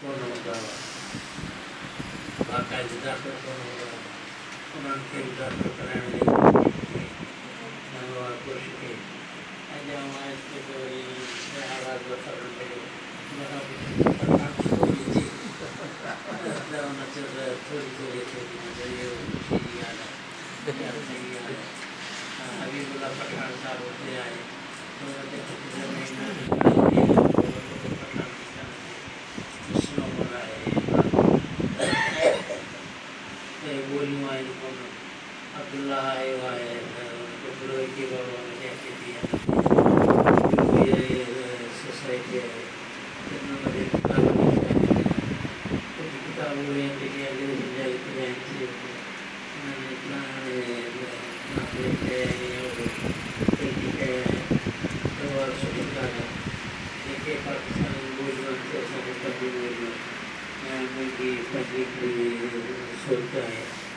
कोन हूंदा हुआ बाक़ाइदे डॉक्टर कोन हूंदा हुआ उन्हनि खे बि डॉक्टर कराइण जी कोशिशि कई ऐं ॼण माँ हिते त वरी आवाज़ वठणु लॻो हुन चयो त थोरी थोरी थोरी मज़ो इहो ख़ुशी जी ॻाल्हि आहे इहा सही ॻाल्हि आहे हबीबुल्ला पठान साहिबु हुते आहे ॿोलियूं आहिनि कोन अब्दुल्ला आयो आहे हिकिड़ो हिकु बाबा जंहिंखे थी सोसाइटी आहे कुझु किताबूं आहिनि जेके अंग्रेज़ी जा लिखिया आहिनि जेके पाकिस्तान ॿोलियूं आहिनि ते असांखे पंज ॿोलियूं ऐं मुंहिंजी पंहिंजी हिकिड़ी सोच आहे त मुंहिंजी सोच हीअ आहे त सॼी ज़िंदगी साॻी ॿोली लेकिन कश्मीर खां वठी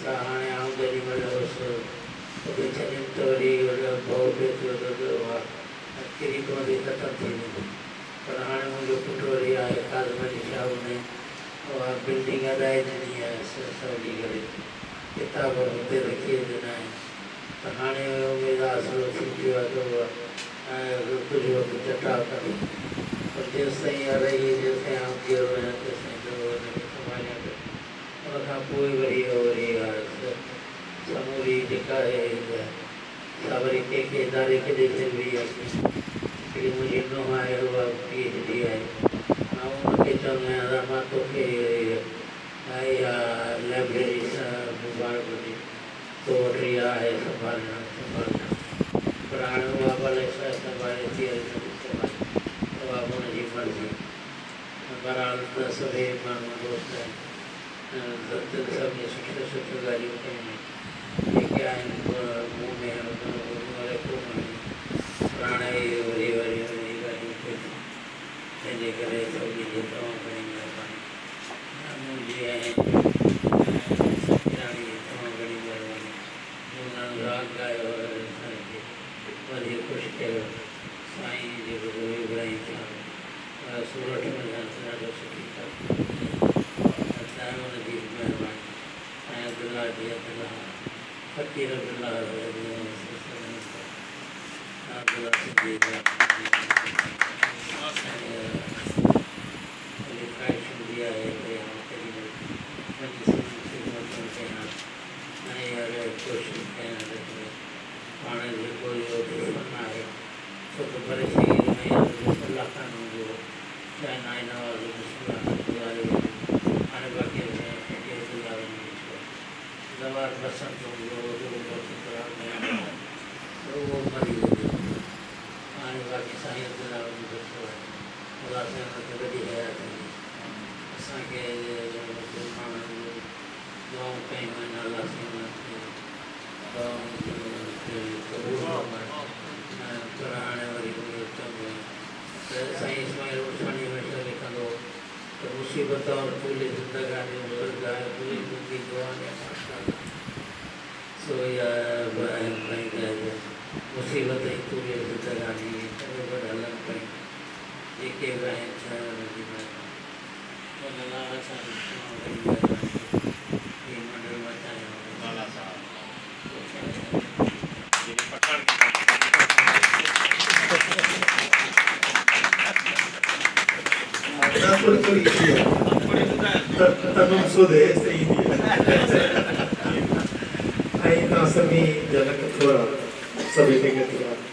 असां हाणे आऊँ जेॾी महिल हुउसि उते छॾियमि त वरी वॾो भउ पियो थियो त पियो आहे किरी पवंदी ख़तमु थी वेंदी पर हाणे मुंहिंजो पुटु वरी आहे काज़म जी शाह में उहा बिल्डिंग ॾिनी आहे सवली करे किताब हुते रखी ॾिना आहिनि त हाणे उमेदु आसिरो थी पियो आहे त उहा कुझु वक़्तु चटा करे जेसि जेसि आहियाँ तेसि ताईं त हुनखे संभालियाँ पियो उन पोइ वरी वरी आहे समूरी जेका आहे सा वरी कंहिंखे इदारे खे ॾेई आहे हिकिड़ी मुंहिंजी नुंहुं आहे उहा पी एच आहे ऐं उनखे चवंदो आहियाँ माँ तोखे इहा लाइब्रेरी सां मुबारक ॾे तो वटि इहा आहे संभालणु संभालणु पर हाणे उहा भले संभाले थी उहा हुनजी मर्ज़ी बहरहाल त सभई माण्हू दोस्त आहिनि सभिनी सुठियूं सुठियूं ॻाल्हियूं कयूं आहिनि जेके आहिनि मूं में कोन आहिनि पुराणे वरी वरी वरी ॻाल्हियूं कयूं तंहिंजे करे सभिनी जी तव्हां घणी महिरबानी मुंहिंजी ऐं राणी तव्हां घणी महिरबानी हुननि राग ॻायो असांखे वरी ख़ुशि कयो साईं जे गुरू इब्राहिम सूरत में ॾाढो सुठी असां della partita della, della, della, della, della दुआऊं कयूं आहिनि अलाह साईं हुनखे पर हाणे वरी चवंदो त साईं इस्माइल उठाणी हमेशह लिखंदो त मुसीबत और पूरी ज़िंदगानी बुज़ुर्ग आहे पूरी ज़िंदगी में सो इहा मुसीबत ई पूरी ज़िंदगानी कॾहिं वॾा हलनि पई जेके बि आहिनि हुनजी महिरबानी सुधे सही ऐं तव्हां सभिनी जा लख थोरा सभई खे